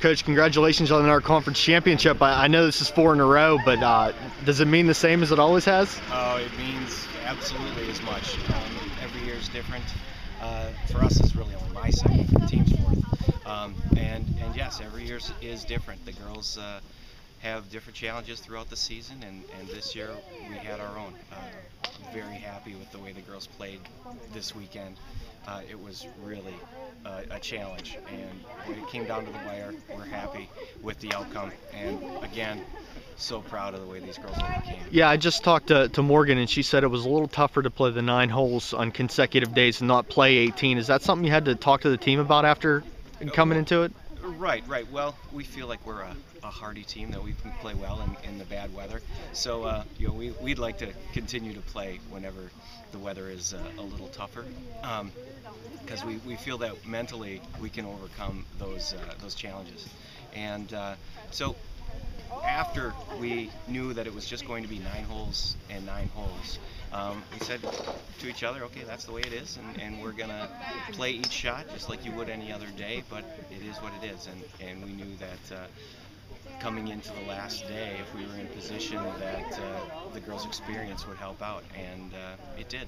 Coach, congratulations on our conference championship. I, I know this is four in a row, but uh, does it mean the same as it always has? Oh, it means absolutely as much. Um, every year is different. Uh, for us, it's really only my second. For the team's fourth. Um, and and yes, every year is, different. The girls uh, have different challenges throughout the season, and, and this year we had our own. Uh, very happy with the way the girls played this weekend. Uh, it was really uh, a challenge, and when it came down to the wire, we're happy with the outcome. And again, so proud of the way these girls overcame. Yeah, I just talked to, to Morgan, and she said it was a little tougher to play the nine holes on consecutive days and not play 18. Is that something you had to talk to the team about after coming into it? Right, right. Well, we feel like we're a, a hardy team that we can play well in, in the bad weather. So, uh, you know, we, we'd like to continue to play whenever the weather is uh, a little tougher. because we, we feel that mentally we can overcome those uh, those challenges, and uh, so after we knew that it was just going to be nine holes and nine holes, um, we said to each other, okay, that's the way it is, and, and we're gonna play each shot just like you would any other day, but it is what it is, and, and we knew that uh, coming into the last day, if we were in a position, that uh, the girls' experience would help out, and uh, it did.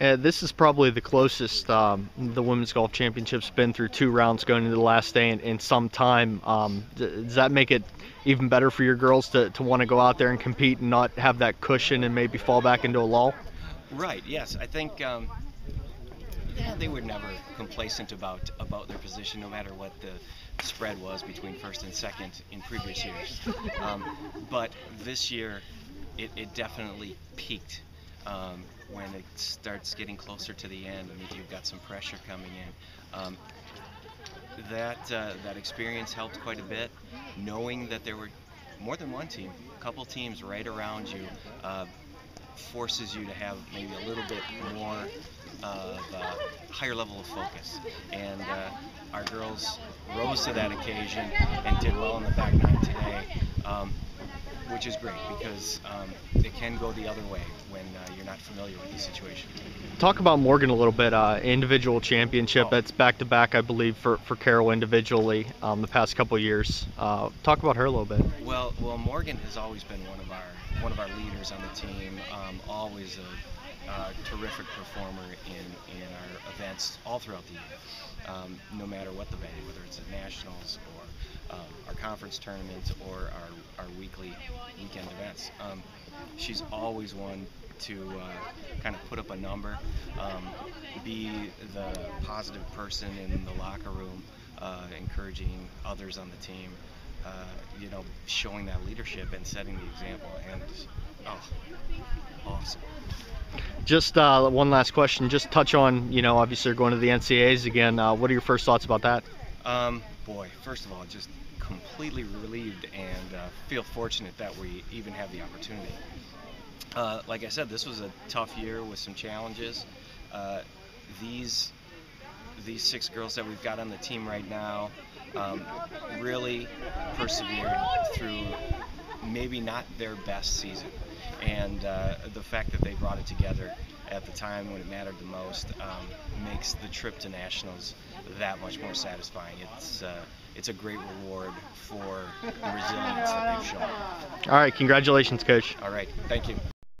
Uh, this is probably the closest um, the women's golf championship's been through two rounds going into the last day in, in some time. Um, does that make it even better for your girls to, to want to go out there and compete and not have that cushion and maybe fall back into a lull? Right. Yes, I think. Um, yeah, they were never complacent about about their position, no matter what the spread was between first and second in previous years. Um, but this year, it, it definitely peaked um, when it starts getting closer to the end and you've got some pressure coming in. Um, that uh, that experience helped quite a bit, knowing that there were more than one team, a couple teams right around you. Uh, forces you to have maybe a little bit more of a higher level of focus. And uh, our girls rose to that occasion and did well in the back nine today. Which is great because um, it can go the other way when uh, you're not familiar with the situation. Talk about Morgan a little bit. Uh, individual championship oh. that's back to back, I believe, for, for Carroll individually um, the past couple years. Uh, talk about her a little bit. Well, well, Morgan has always been one of our one of our leaders on the team. Um, always a, a, terrific performer in in our events all throughout the year. Um, no matter what the venue, whether it's at nationals or um, our conference tournaments or our, our weekly weekend events. Um, she's always one to uh, kind of put up a number, um, be the positive person in the locker room, uh, encouraging others on the team, uh, you know, showing that leadership and setting the example. And oh, awesome. Just uh, one last question. Just touch on, you know, obviously going to the NCAAs again. Uh, what are your first thoughts about that? Um, boy, first of all, just completely relieved and uh, feel fortunate that we even have the opportunity. Uh, like I said, this was a tough year with some challenges. Uh, these these six girls that we've got on the team right now um, really persevered through maybe not their best season, and uh, the fact that they brought it together at the time when it mattered the most um, makes the trip to nationals that much more satisfying. It's uh, it's a great reward for the resilience that they've shown. All right, congratulations, coach. All right, thank you.